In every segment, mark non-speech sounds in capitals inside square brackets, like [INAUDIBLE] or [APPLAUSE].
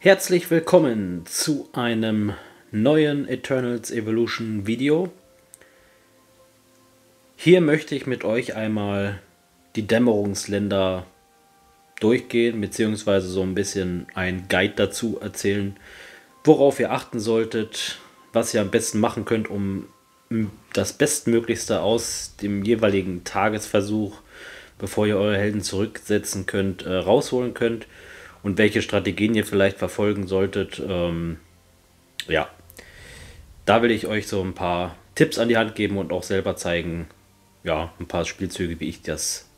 Herzlich willkommen zu einem neuen Eternals Evolution Video. Hier möchte ich mit euch einmal die Dämmerungsländer durchgehen, beziehungsweise so ein bisschen ein Guide dazu erzählen, worauf ihr achten solltet, was ihr am besten machen könnt, um das Bestmöglichste aus dem jeweiligen Tagesversuch, bevor ihr eure Helden zurücksetzen könnt, äh, rausholen könnt und welche Strategien ihr vielleicht verfolgen solltet. Ähm, ja, da will ich euch so ein paar Tipps an die Hand geben und auch selber zeigen, ja, ein paar Spielzüge, wie ich das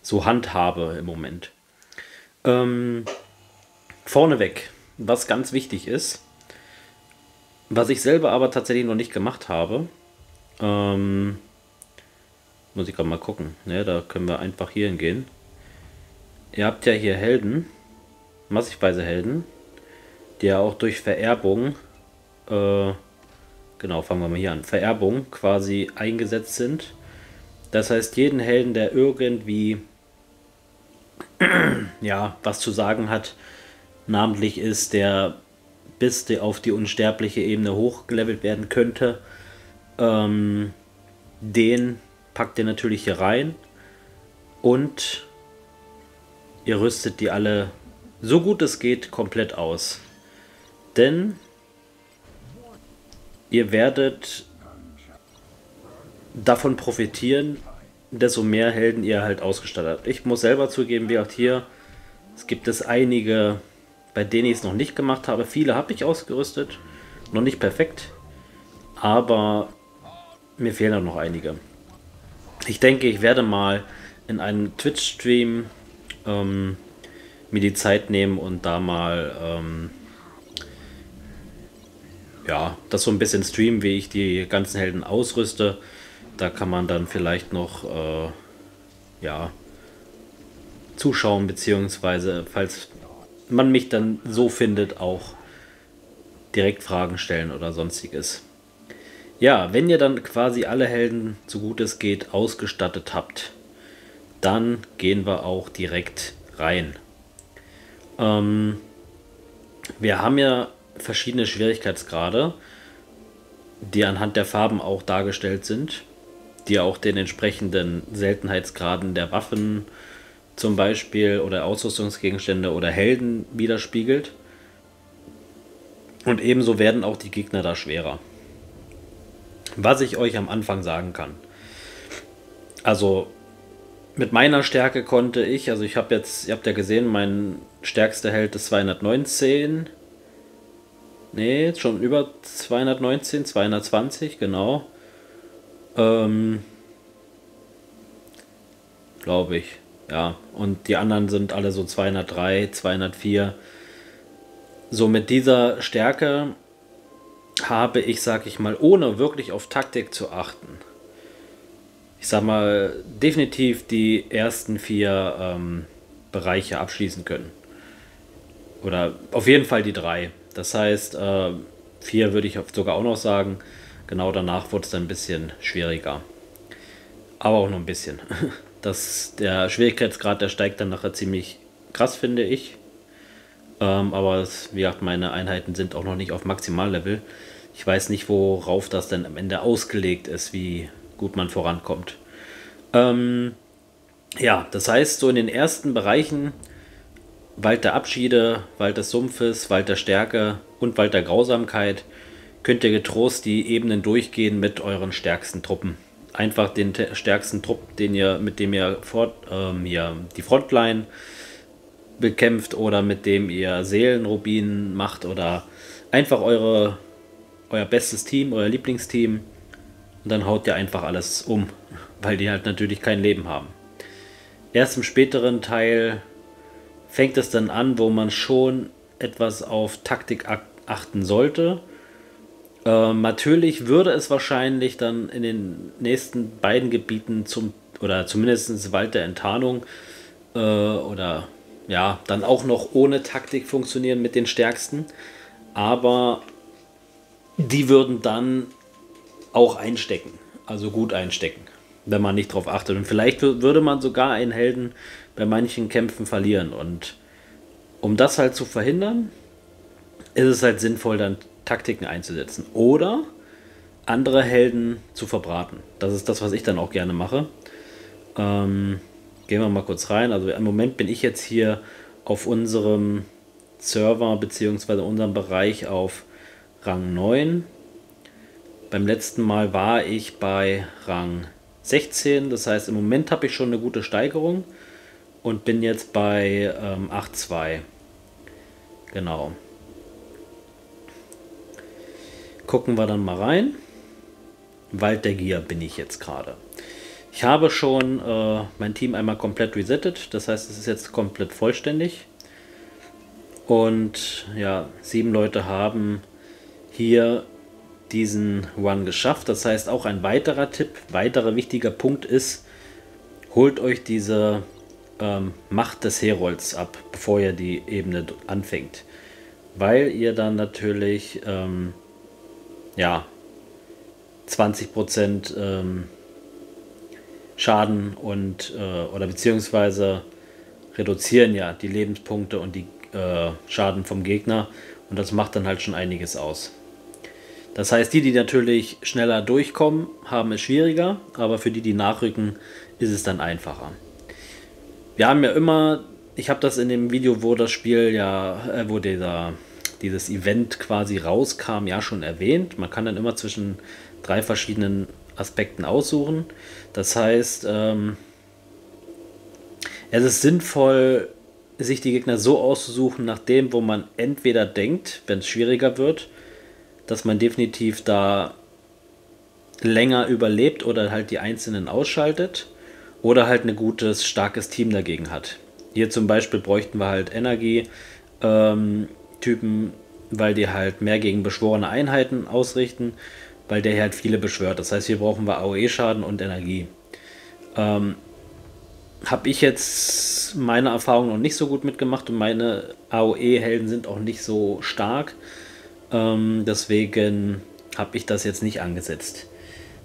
so handhabe im Moment. Ähm, vorneweg, was ganz wichtig ist, was ich selber aber tatsächlich noch nicht gemacht habe, ähm, muss ich gerade mal gucken. Ne, da können wir einfach hier hingehen. Ihr habt ja hier Helden, massivweise Helden, die ja auch durch Vererbung, äh, genau, fangen wir mal hier an, Vererbung quasi eingesetzt sind. Das heißt, jeden Helden, der irgendwie [CLEARS THROAT] ja, was zu sagen hat, namentlich ist, der bis der auf die unsterbliche Ebene hochgelevelt werden könnte, ähm, den packt ihr natürlich hier rein und ihr rüstet die alle so gut es geht komplett aus. Denn ihr werdet davon profitieren, desto mehr Helden ihr halt ausgestattet habt. Ich muss selber zugeben, wie auch hier, es gibt es einige, bei denen ich es noch nicht gemacht habe. Viele habe ich ausgerüstet, noch nicht perfekt, aber mir fehlen auch noch einige. Ich denke, ich werde mal in einem Twitch-Stream ähm, mir die Zeit nehmen und da mal ähm, ja, das so ein bisschen streamen, wie ich die ganzen Helden ausrüste. Da kann man dann vielleicht noch äh, ja, zuschauen, beziehungsweise falls man mich dann so findet, auch direkt Fragen stellen oder sonstiges. Ja, wenn ihr dann quasi alle Helden, so gut es geht, ausgestattet habt, dann gehen wir auch direkt rein. Ähm, wir haben ja verschiedene Schwierigkeitsgrade, die anhand der Farben auch dargestellt sind, die auch den entsprechenden Seltenheitsgraden der Waffen zum Beispiel oder Ausrüstungsgegenstände oder Helden widerspiegelt. Und ebenso werden auch die Gegner da schwerer. Was ich euch am Anfang sagen kann. Also mit meiner Stärke konnte ich, also ich habe jetzt, ihr habt ja gesehen, mein stärkster Held ist 219. Ne, schon über 219, 220, genau. Ähm, Glaube ich, ja. Und die anderen sind alle so 203, 204. So mit dieser Stärke habe ich, sag ich mal, ohne wirklich auf Taktik zu achten, ich sag mal, definitiv die ersten vier ähm, Bereiche abschließen können. Oder auf jeden Fall die drei. Das heißt, äh, vier würde ich sogar auch noch sagen. Genau danach wurde es dann ein bisschen schwieriger. Aber auch nur ein bisschen. [LAUGHS] Das, der Schwierigkeitsgrad, der steigt dann nachher ziemlich krass, finde ich. Ähm, aber das, wie gesagt, meine Einheiten sind auch noch nicht auf Maximallevel. Ich weiß nicht, worauf das dann am Ende ausgelegt ist, wie gut man vorankommt. Ähm, ja, das heißt, so in den ersten Bereichen Wald der Abschiede, Wald des Sumpfes, Wald der Stärke und Wald der Grausamkeit könnt ihr getrost die Ebenen durchgehen mit euren stärksten Truppen. Einfach den stärksten Trupp, den ihr, mit dem ihr fort, ähm, hier die Frontline bekämpft oder mit dem ihr Seelenrubinen macht oder einfach eure, euer bestes Team, euer Lieblingsteam und dann haut ihr einfach alles um, weil die halt natürlich kein Leben haben. Erst im späteren Teil fängt es dann an, wo man schon etwas auf Taktik achten sollte. Ähm, natürlich würde es wahrscheinlich dann in den nächsten beiden Gebieten zum oder zumindest Wald der Enttarnung äh, oder ja, dann auch noch ohne Taktik funktionieren mit den stärksten. Aber die würden dann auch einstecken. Also gut einstecken, wenn man nicht darauf achtet. Und vielleicht würde man sogar einen Helden bei manchen Kämpfen verlieren. Und um das halt zu verhindern, ist es halt sinnvoll, dann Taktiken einzusetzen. Oder andere Helden zu verbraten. Das ist das, was ich dann auch gerne mache. Ähm, gehen wir mal kurz rein. Also im Moment bin ich jetzt hier auf unserem Server bzw. unserem Bereich auf Rang 9. Beim letzten Mal war ich bei Rang 16. Das heißt, im Moment habe ich schon eine gute Steigerung und bin jetzt bei ähm, 8.2. Genau. Gucken wir dann mal rein. Wald der Gier bin ich jetzt gerade. Ich habe schon äh, mein Team einmal komplett resettet. Das heißt, es ist jetzt komplett vollständig. Und ja, sieben Leute haben hier diesen Run geschafft. Das heißt, auch ein weiterer Tipp, weiterer wichtiger Punkt ist, holt euch diese ähm, Macht des Herolds ab, bevor ihr die Ebene anfängt. Weil ihr dann natürlich ähm, ja 20% ähm, Schaden und äh, oder beziehungsweise reduzieren ja die Lebenspunkte und die äh, Schaden vom Gegner und das macht dann halt schon einiges aus. Das heißt, die, die natürlich schneller durchkommen, haben es schwieriger, aber für die, die nachrücken, ist es dann einfacher. Wir haben ja immer, ich habe das in dem Video, wo das Spiel ja, äh, wo dieser, dieses Event quasi rauskam, ja schon erwähnt. Man kann dann immer zwischen drei verschiedenen Aspekten aussuchen. Das heißt, ähm, es ist sinnvoll, sich die Gegner so auszusuchen, nach dem, wo man entweder denkt, wenn es schwieriger wird, dass man definitiv da länger überlebt oder halt die Einzelnen ausschaltet oder halt ein gutes, starkes Team dagegen hat. Hier zum Beispiel bräuchten wir halt Energie-Typen, weil die halt mehr gegen beschworene Einheiten ausrichten, weil der halt viele beschwört. Das heißt, hier brauchen wir AOE-Schaden und Energie. Ähm, Habe ich jetzt meine Erfahrung noch nicht so gut mitgemacht und meine AOE-Helden sind auch nicht so stark. Ähm, deswegen habe ich das jetzt nicht angesetzt.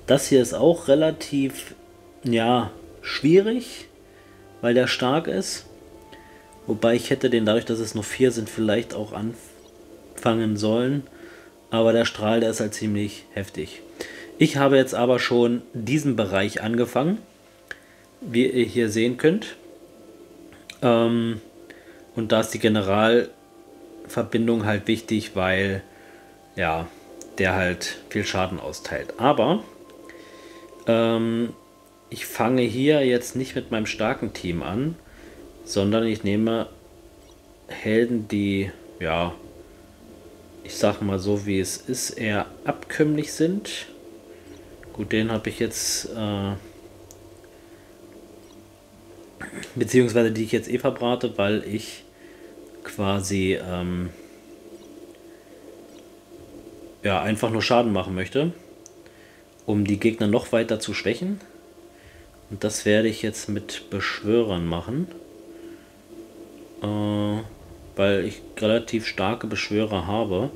Das hier ist auch relativ, ja, schwierig, weil der stark ist. Wobei ich hätte den dadurch, dass es nur vier sind, vielleicht auch anfangen sollen. Aber der Strahl, der ist halt ziemlich heftig. Ich habe jetzt aber schon diesen Bereich angefangen, wie ihr hier sehen könnt. Ähm, und da ist die Generalverbindung halt wichtig, weil ja, der halt viel Schaden austeilt. Aber ähm, ich fange hier jetzt nicht mit meinem starken Team an, sondern ich nehme Helden, die, ja, ich sag mal so wie es ist, eher abkömmlich sind. Gut, den habe ich jetzt, äh, beziehungsweise die ich jetzt eh verbrate, weil ich quasi ähm, ja, einfach nur Schaden machen möchte, um die Gegner noch weiter zu schwächen. Und das werde ich jetzt mit Beschwörern machen, äh, weil ich relativ starke Beschwörer habe.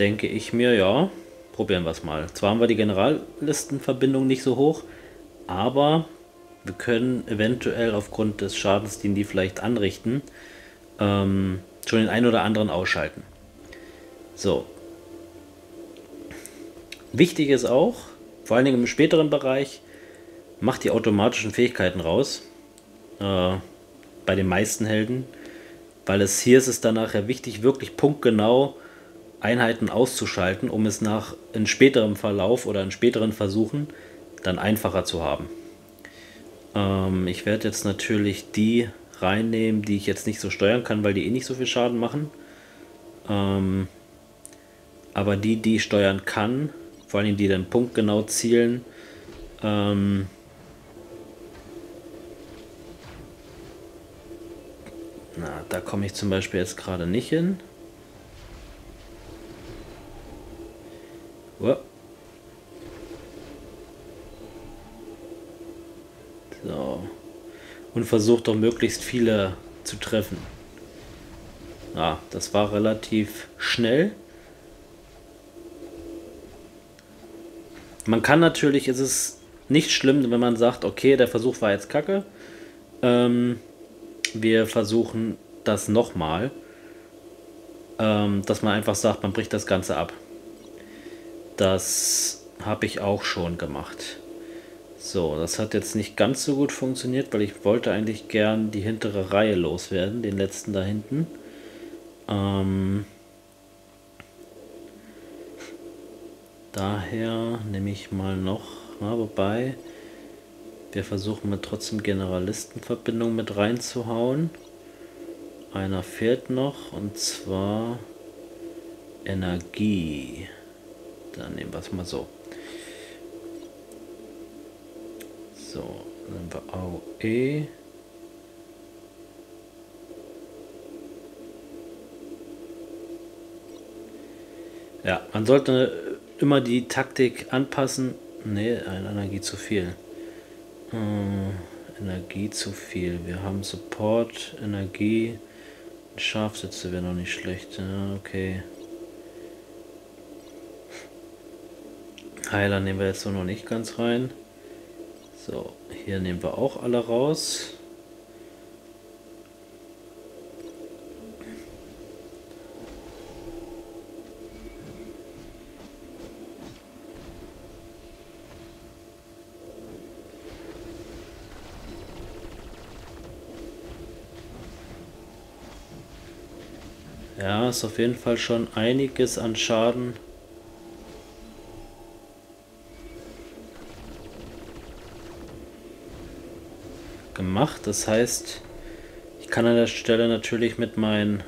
Denke ich mir, ja, probieren wir es mal. Zwar haben wir die Generallistenverbindung nicht so hoch, aber wir können eventuell aufgrund des Schadens, den die vielleicht anrichten, ähm, schon den einen oder anderen ausschalten. So, Wichtig ist auch, vor allen Dingen im späteren Bereich, macht die automatischen Fähigkeiten raus. Äh, bei den meisten Helden. Weil es hier ist es dann nachher wichtig, wirklich punktgenau Einheiten auszuschalten, um es nach in späterem Verlauf oder in späteren Versuchen dann einfacher zu haben. Ähm, ich werde jetzt natürlich die reinnehmen, die ich jetzt nicht so steuern kann, weil die eh nicht so viel Schaden machen. Ähm, aber die, die ich steuern kann, vor allem die dann punktgenau zielen. Ähm, na, da komme ich zum Beispiel jetzt gerade nicht hin. Oh. So. Und versucht doch möglichst viele zu treffen. Ja, das war relativ schnell. Man kann natürlich, ist es nicht schlimm, wenn man sagt, okay, der Versuch war jetzt kacke. Ähm, wir versuchen das nochmal. ähm, dass man einfach sagt, man bricht das Ganze ab. Das habe ich auch schon gemacht. So, das hat jetzt nicht ganz so gut funktioniert, weil ich wollte eigentlich gern die hintere Reihe loswerden, den letzten da hinten. Ähm, daher nehme ich mal noch, na, wobei wir versuchen mit trotzdem Generalistenverbindung mit reinzuhauen. Einer fehlt noch und zwar Energie. Dann nehmen wir es mal so. So, nehmen wir AOE. Ja, man sollte immer die Taktik anpassen. Ne, eine Energie zu viel. Äh, Energie zu viel. Wir haben Support, Energie. Scharfsitze wäre noch nicht schlecht. Ja, okay. Heiler nehmen wir jetzt so noch nicht ganz rein. So, hier nehmen wir auch alle raus. Ja, ist auf jeden Fall schon einiges an Schaden. gemacht. Das heißt, ich kann an der Stelle natürlich mit meinem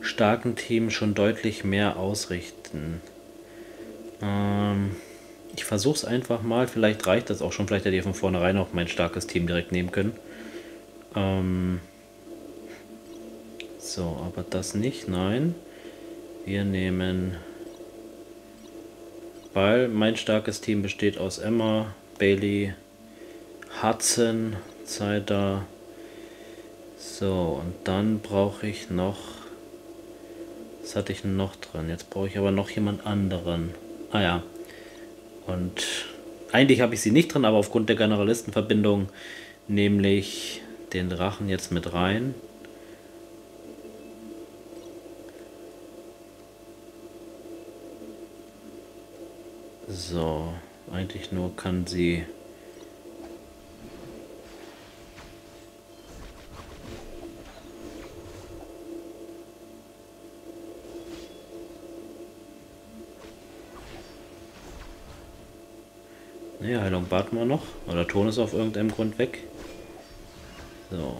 starken Team schon deutlich mehr ausrichten. Ähm, ich versuche es einfach mal. Vielleicht reicht das auch schon. Vielleicht hätte ich von vornherein auch mein starkes Team direkt nehmen können. Ähm, so, aber das nicht, nein. Wir nehmen, weil mein starkes Team besteht aus Emma, Bailey, Hudson, Cider. So, und dann brauche ich noch, was hatte ich noch dran? Jetzt brauche ich aber noch jemand anderen. Ah ja, und eigentlich habe ich sie nicht drin, aber aufgrund der Generalistenverbindung nämlich den Drachen jetzt mit rein. So, eigentlich nur kann sie... Ne, Heilung warten wir noch. Oder Ton ist auf irgendeinem Grund weg. So.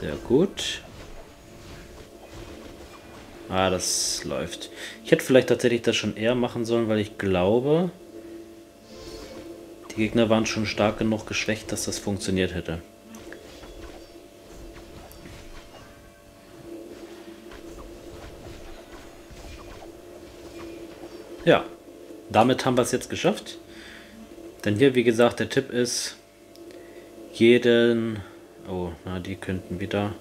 Sehr gut. Ah, das läuft. Ich hätte vielleicht tatsächlich das schon eher machen sollen, weil ich glaube, die Gegner waren schon stark genug geschwächt, dass das funktioniert hätte. Ja, damit haben wir es jetzt geschafft. Denn hier, wie gesagt, der Tipp ist, jeden Oh, na, die könnten wieder.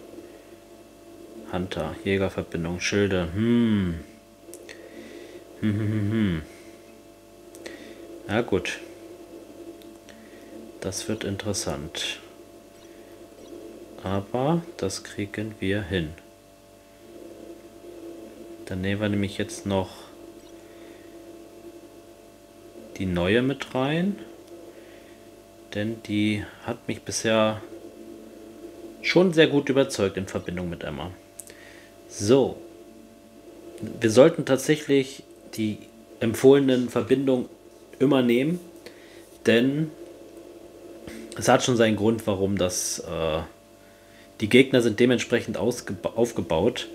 Hunter, Jägerverbindung, Schilde. Hm. Hm, hm, hm, hm. Ja, gut. Das wird interessant. Aber das kriegen wir hin. Dann nehmen wir nämlich jetzt noch die neue mit rein. Denn die hat mich bisher schon sehr gut überzeugt in Verbindung mit Emma. So. Wir sollten tatsächlich die empfohlenen Verbindungen immer nehmen, denn es hat schon seinen Grund, warum das äh, die Gegner sind dementsprechend aufgebaut,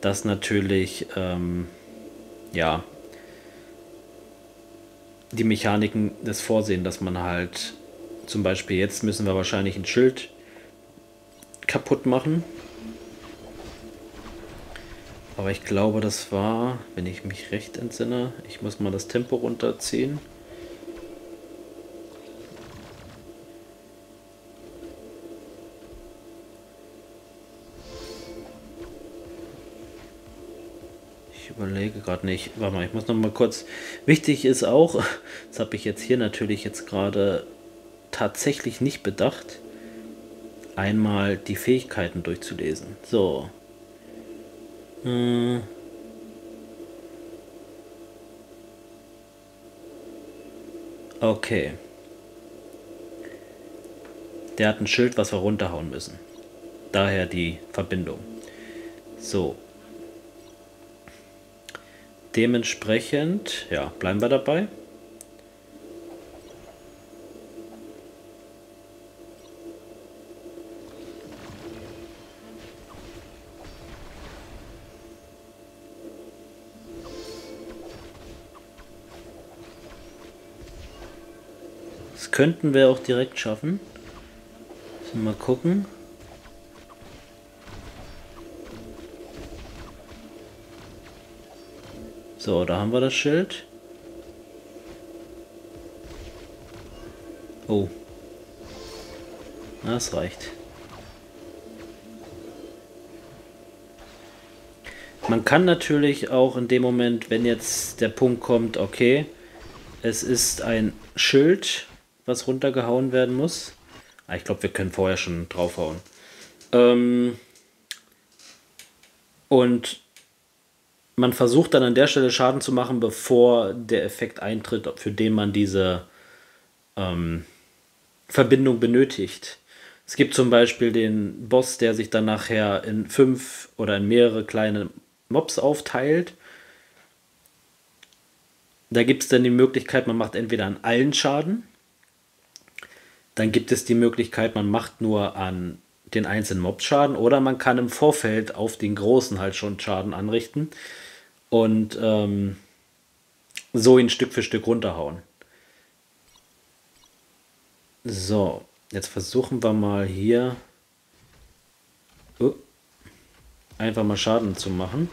dass natürlich ähm, ja die Mechaniken das vorsehen, dass man halt zum Beispiel jetzt müssen wir wahrscheinlich ein Schild kaputt machen. Aber ich glaube, das war, wenn ich mich recht entsinne, ich muss mal das Tempo runterziehen. Ich überlege gerade nicht. Warte mal, ich muss noch mal kurz. Wichtig ist auch, [LAUGHS] das habe ich jetzt hier natürlich jetzt gerade tatsächlich nicht bedacht, einmal die Fähigkeiten durchzulesen. So. Hm. Okay. Der hat ein Schild, was wir runterhauen müssen. Daher die Verbindung. So. Dementsprechend, ja, bleiben wir dabei. Das könnten wir auch direkt schaffen. Mal gucken. So, da haben wir das Schild. Oh. Das reicht. Man kann natürlich auch in dem Moment, wenn jetzt der Punkt kommt, okay, es ist ein Schild, was runtergehauen werden muss. Ah, ich glaube, wir können vorher schon draufhauen. Ähm und man versucht dann an der Stelle Schaden zu machen, bevor der Effekt eintritt, für den man diese ähm, Verbindung benötigt. Es gibt zum Beispiel den Boss, der sich dann nachher in fünf oder in mehrere kleine Mobs aufteilt. Da gibt es dann die Möglichkeit, man macht entweder an allen Schaden. Dann gibt es die Möglichkeit, man macht nur an den einzelnen Mobs Schaden oder man kann im Vorfeld auf den großen halt schon Schaden anrichten und ähm, so ihn Stück für Stück runterhauen. So, jetzt versuchen wir mal hier uh, einfach mal Schaden zu machen.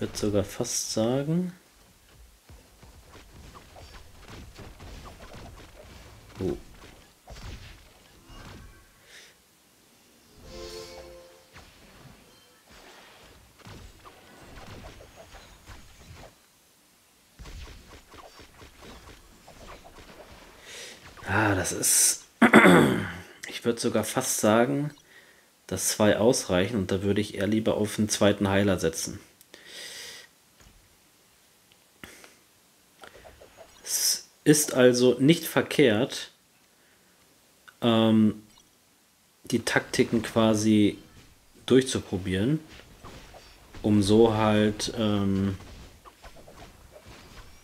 Würde sogar fast sagen. Oh. Ah, das ist. [CLEARS THROAT] ich würde sogar fast sagen, dass zwei ausreichen und da würde ich eher lieber auf einen zweiten Heiler setzen. Ist also nicht verkehrt, ähm, die Taktiken quasi durchzuprobieren, um so halt ähm,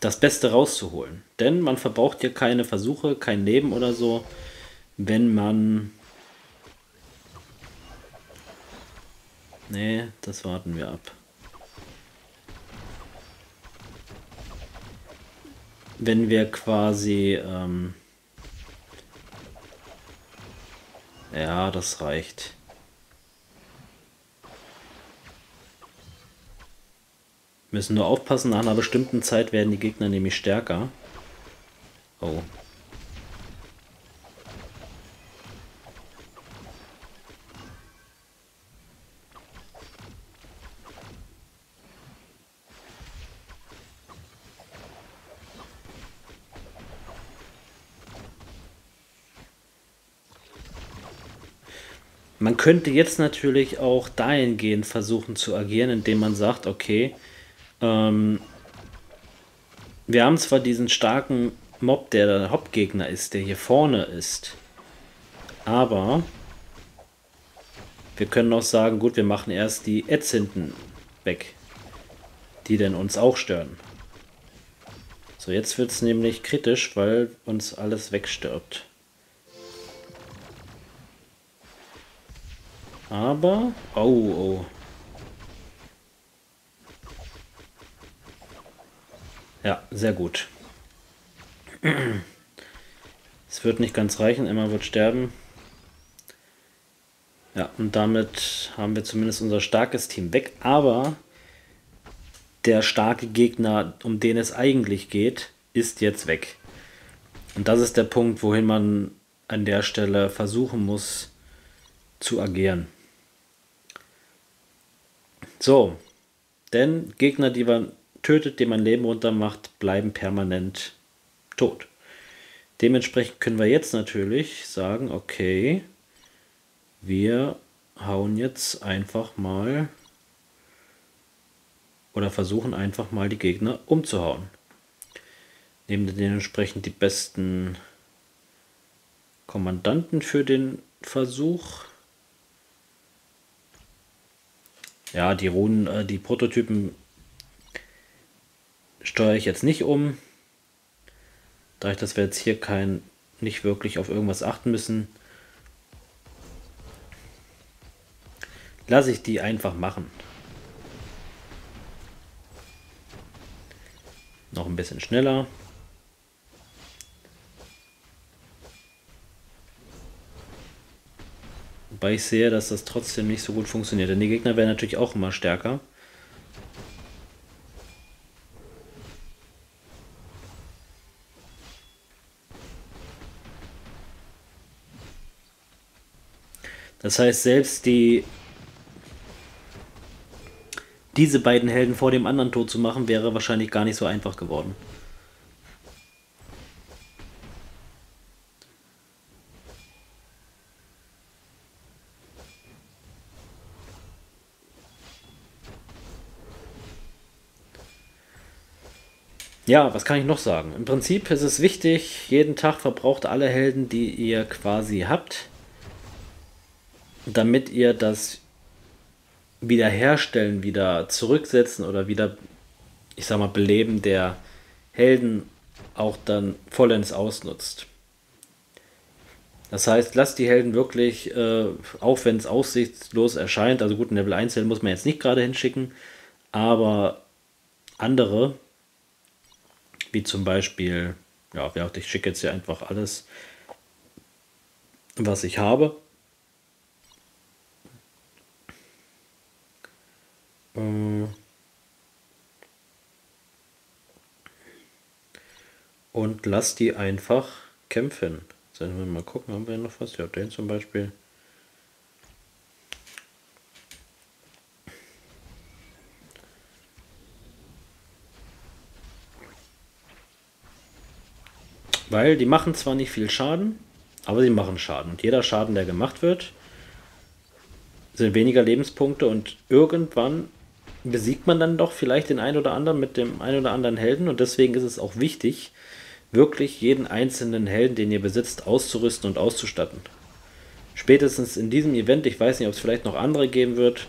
das Beste rauszuholen. Denn man verbraucht ja keine Versuche, kein Leben oder so, wenn man... Nee, das warten wir ab. Wenn wir quasi... Ähm ja, das reicht. Müssen nur aufpassen, nach einer bestimmten Zeit werden die Gegner nämlich stärker. Oh. Man könnte jetzt natürlich auch dahingehend versuchen zu agieren, indem man sagt, okay, ähm, wir haben zwar diesen starken Mob, der der Hauptgegner ist, der hier vorne ist, aber wir können auch sagen, gut, wir machen erst die Ads hinten weg, die denn uns auch stören. So, jetzt wird es nämlich kritisch, weil uns alles wegstirbt. Aber, oh, oh. Ja, sehr gut. Es wird nicht ganz reichen, Emma wird sterben. Ja, und damit haben wir zumindest unser starkes Team weg. Aber der starke Gegner, um den es eigentlich geht, ist jetzt weg. Und das ist der Punkt, wohin man an der Stelle versuchen muss zu agieren. So, denn Gegner, die man tötet, die man Leben runtermacht, bleiben permanent tot. Dementsprechend können wir jetzt natürlich sagen, okay, wir hauen jetzt einfach mal oder versuchen einfach mal die Gegner umzuhauen. Nehmen dementsprechend die besten Kommandanten für den Versuch. Ja, die Runen, äh, die Prototypen steuere ich jetzt nicht um. Dadurch, dass wir jetzt hier kein, nicht wirklich auf irgendwas achten müssen, lasse ich die einfach machen. Noch ein bisschen schneller. Wobei ich sehe, dass das trotzdem nicht so gut funktioniert. Denn die Gegner werden natürlich auch immer stärker. Das heißt, selbst die diese beiden Helden vor dem anderen tot zu machen, wäre wahrscheinlich gar nicht so einfach geworden. Ja, was kann ich noch sagen? Im Prinzip ist es wichtig, jeden Tag verbraucht alle Helden, die ihr quasi habt damit ihr das wiederherstellen, wieder zurücksetzen oder wieder, ich sag mal, beleben der Helden auch dann vollends ausnutzt. Das heißt, lasst die Helden wirklich, äh, auch wenn es aussichtslos erscheint, also gut, ein Level 1 Helden muss man jetzt nicht gerade hinschicken, aber andere, wie zum Beispiel, ja, ich schicke jetzt hier einfach alles, was ich habe. Äh, und lass die einfach kämpfen. Sollen wir mal gucken, haben wir noch was? Ja, den zum Beispiel. Weil die machen zwar nicht viel Schaden, aber sie machen Schaden. Und jeder Schaden, der gemacht wird, sind weniger Lebenspunkte und irgendwann besiegt man dann doch vielleicht den einen oder anderen mit dem einen oder anderen Helden und deswegen ist es auch wichtig, wirklich jeden einzelnen Helden, den ihr besitzt, auszurüsten und auszustatten. Spätestens in diesem Event, ich weiß nicht, ob es vielleicht noch andere geben wird,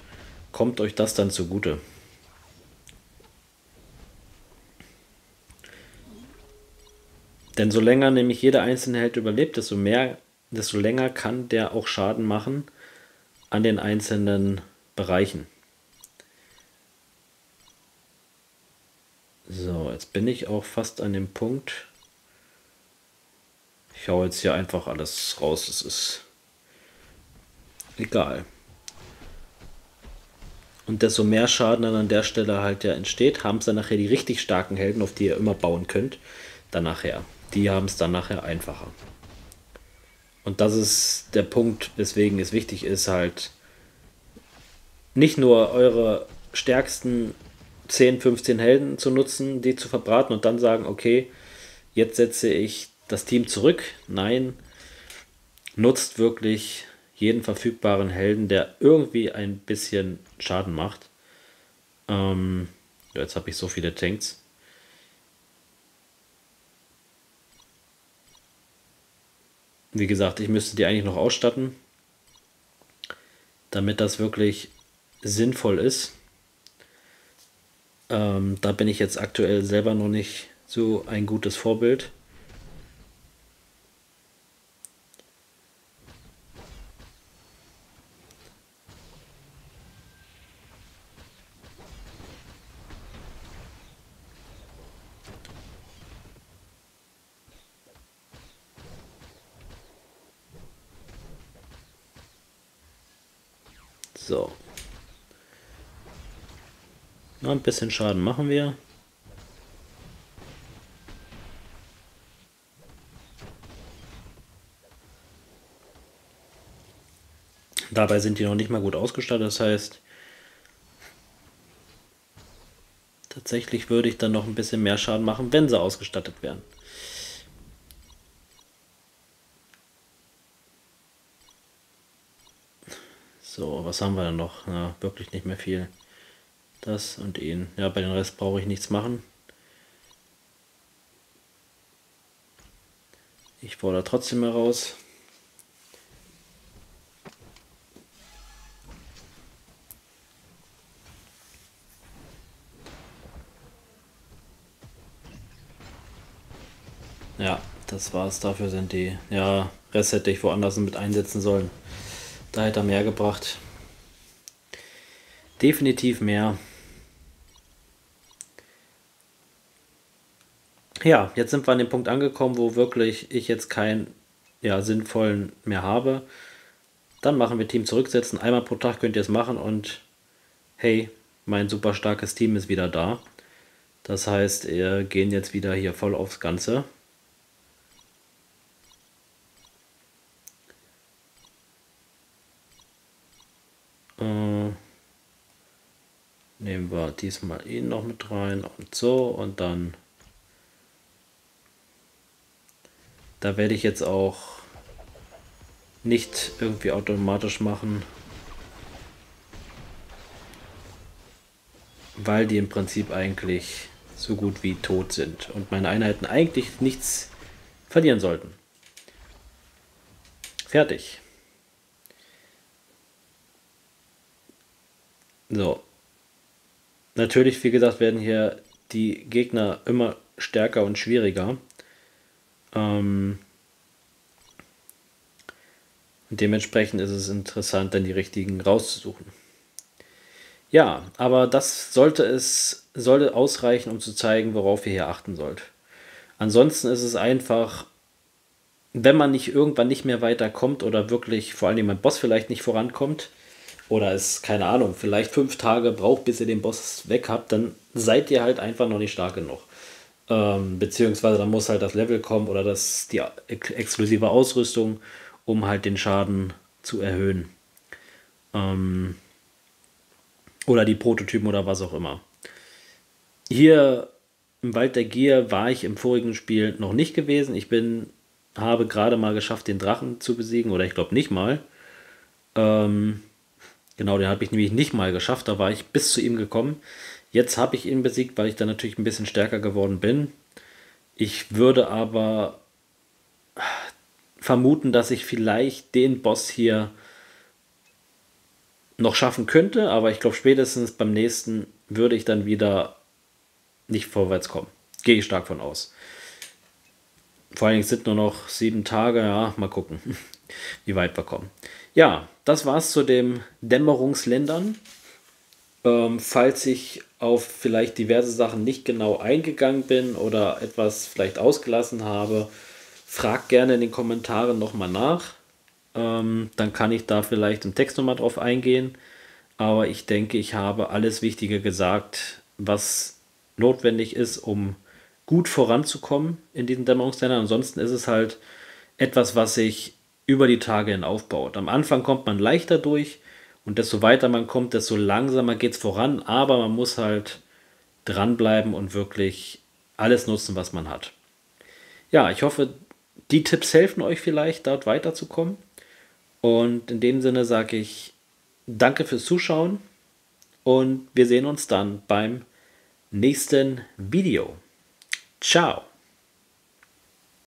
kommt euch das dann zugute. Denn so länger nämlich jeder einzelne Held überlebt, desto mehr, desto länger kann der auch Schaden machen an den einzelnen Bereichen. So, jetzt bin ich auch fast an dem Punkt. Ich hau jetzt hier einfach alles raus. Es ist egal. Und desto mehr Schaden dann an der Stelle halt ja entsteht, haben es dann nachher die richtig starken Helden, auf die ihr immer bauen könnt, dann nachher. Die haben es dann nachher einfacher. Und das ist der Punkt, weswegen es wichtig ist, halt nicht nur eure stärksten 10, 15 Helden zu nutzen, die zu verbraten und dann sagen, okay, jetzt setze ich das Team zurück. Nein, nutzt wirklich jeden verfügbaren Helden, der irgendwie ein bisschen Schaden macht. Ähm, jetzt habe ich so viele Tanks. Wie gesagt, ich müsste die eigentlich noch ausstatten, damit das wirklich sinnvoll ist. Ähm, da bin ich jetzt aktuell selber noch nicht so ein gutes Vorbild. So. Na, ein bisschen Schaden machen wir. Dabei sind die noch nicht mal gut ausgestattet, das heißt, tatsächlich würde ich dann noch ein bisschen mehr Schaden machen, wenn sie ausgestattet wären. So, was haben wir denn noch? Na, wirklich nicht mehr viel. Das und ihn. Ja, bei den Rest brauche ich nichts machen. Ich fordere trotzdem heraus. Ja, das war's. Dafür sind die. Ja, Rest hätte ich woanders mit einsetzen sollen. Da hätte er mehr gebracht. Definitiv mehr. Ja, jetzt sind wir an dem Punkt angekommen, wo wirklich ich jetzt keinen ja, sinnvollen mehr habe. Dann machen wir Team zurücksetzen. Einmal pro Tag könnt ihr es machen und hey, mein super starkes Team ist wieder da. Das heißt, wir gehen jetzt wieder hier voll aufs Ganze. Äh, nehmen wir diesmal ihn noch mit rein und so und dann da werde ich jetzt auch nicht irgendwie automatisch machen, weil die im Prinzip eigentlich so gut wie tot sind und meine Einheiten eigentlich nichts verlieren sollten. Fertig. So. Natürlich, wie gesagt, werden hier die Gegner immer stärker und schwieriger. Ähm und dementsprechend ist es interessant, dann die richtigen rauszusuchen. Ja, aber das sollte es sollte ausreichen, um zu zeigen, worauf ihr hier achten sollt. Ansonsten ist es einfach, wenn man nicht irgendwann nicht mehr weiterkommt oder wirklich vor allem mein Boss vielleicht nicht vorankommt, oder es, keine Ahnung, vielleicht fünf Tage braucht, bis ihr den Boss weg habt, dann seid ihr halt einfach noch nicht stark genug. Ähm, beziehungsweise dann muss halt das Level kommen oder das, die ex exklusive Ausrüstung, um halt den Schaden zu erhöhen. Ähm, oder die Prototypen oder was auch immer. Hier im Wald der Gier war ich im vorigen Spiel noch nicht gewesen. Ich bin, habe gerade mal geschafft, den Drachen zu besiegen, oder ich glaube nicht mal. Ähm, Genau, den habe ich nämlich nicht mal geschafft. Da war ich bis zu ihm gekommen. Jetzt habe ich ihn besiegt, weil ich dann natürlich ein bisschen stärker geworden bin. Ich würde aber vermuten, dass ich vielleicht den Boss hier noch schaffen könnte, aber ich glaube spätestens beim nächsten würde ich dann wieder nicht vorwärts kommen. Gehe ich stark von aus. Vor allem sind nur noch sieben Tage, ja, mal gucken, [LAUGHS] wie weit wir kommen. Ja, das war's zu den Dämmerungsländern. Ähm, falls ich auf vielleicht diverse Sachen nicht genau eingegangen bin oder etwas vielleicht ausgelassen habe, fragt gerne in den Kommentaren nochmal nach. Ähm, dann kann ich da vielleicht im Text nochmal drauf eingehen. Aber ich denke, ich habe alles Wichtige gesagt, was notwendig ist, um gut voranzukommen in diesen Dämmerungsländern. Ansonsten ist es halt etwas, was ich über die Tage hin aufbaut. Am Anfang kommt man leichter durch und desto weiter man kommt, desto langsamer geht es voran, aber man muss halt dranbleiben und wirklich alles nutzen, was man hat. Ja, ich hoffe, die Tipps helfen euch vielleicht, dort weiterzukommen. Und in dem Sinne sage ich danke fürs Zuschauen und wir sehen uns dann beim nächsten Video. Ciao!